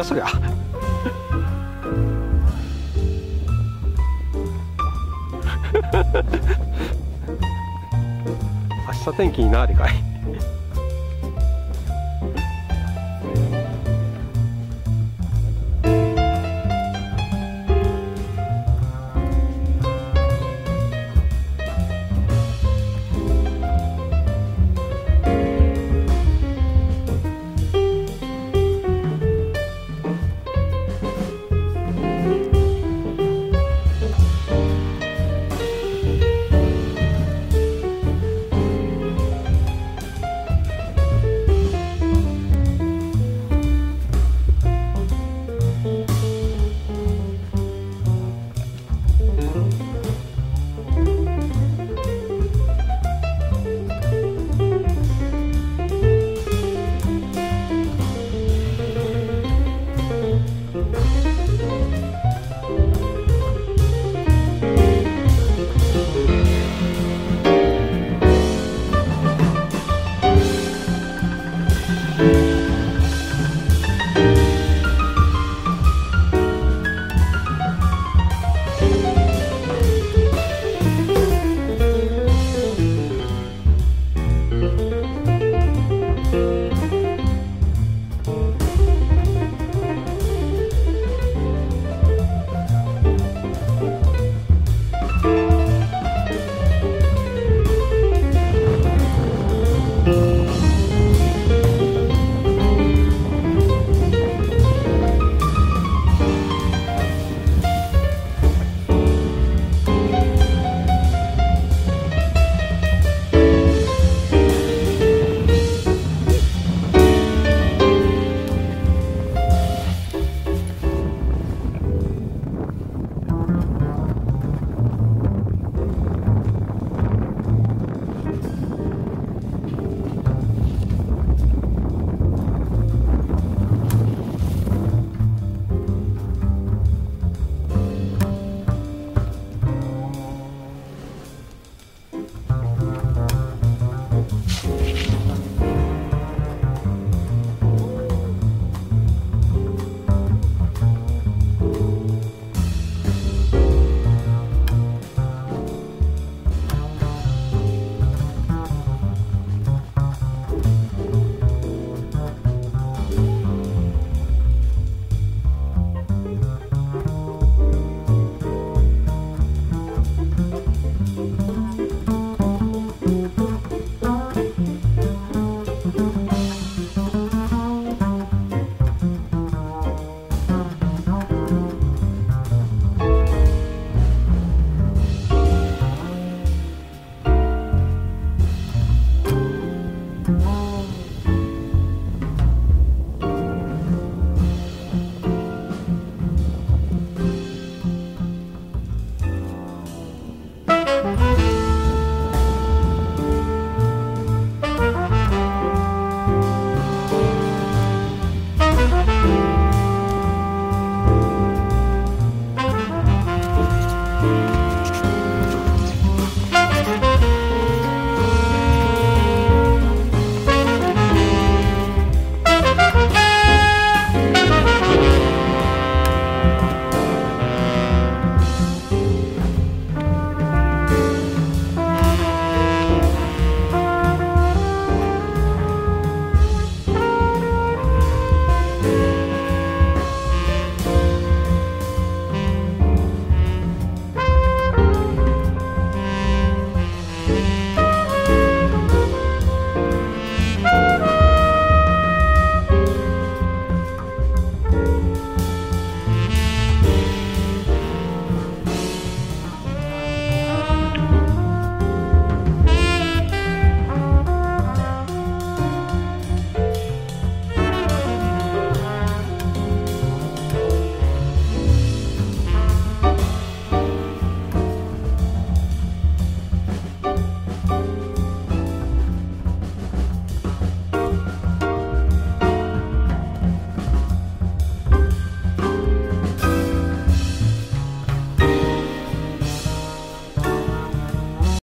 だそりゃ。明日天気になありかい。